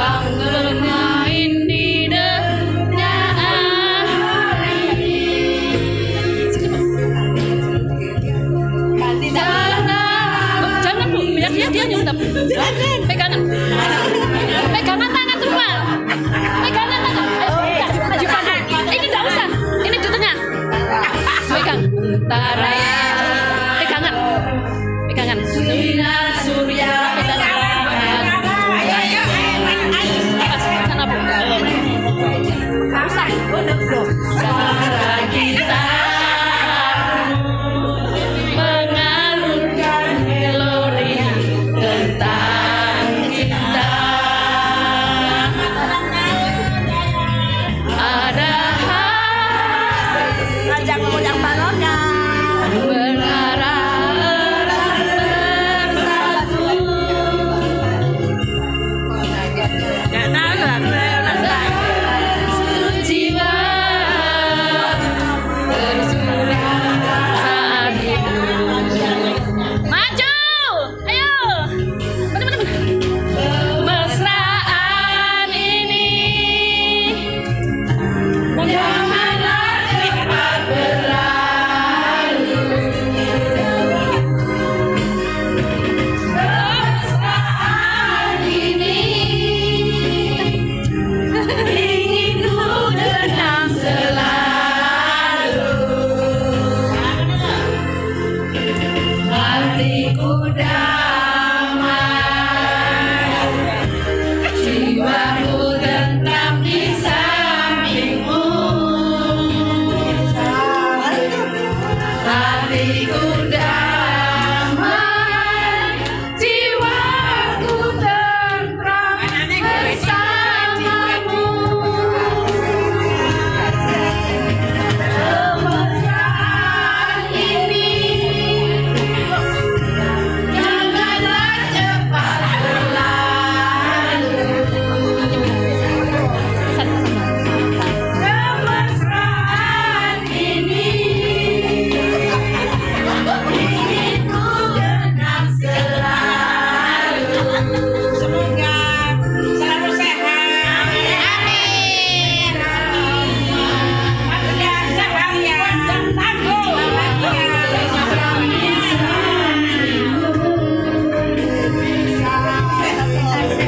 I'm gonna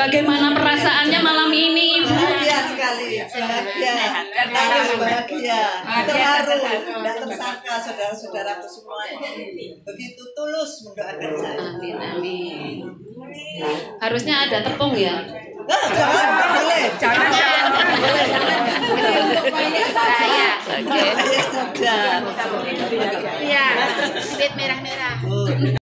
Bagaimana perasaannya malam ini, Ibu? Bahagia sekali, bahagia, terharu, bahagia, terharu, dan tersangka saudara-saudaraku semuanya. Begitu tulus mendoakan saya. Amin, amin. Harusnya ada tepung ya. Ah, jangan, boleh. Jangan, jangan. Boleh, jangan. Saya. Oke. Iya. Merah-merah.